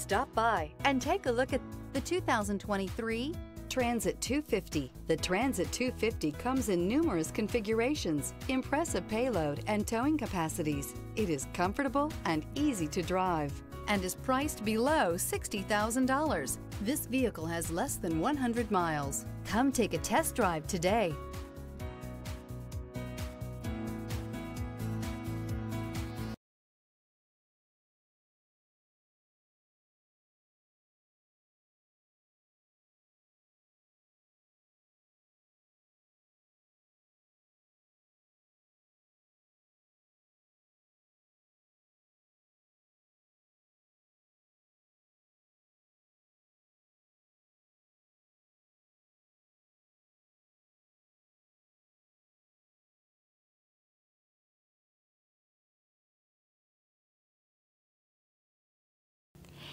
Stop by and take a look at the 2023 Transit 250. The Transit 250 comes in numerous configurations, impressive payload, and towing capacities. It is comfortable and easy to drive and is priced below $60,000. This vehicle has less than 100 miles. Come take a test drive today.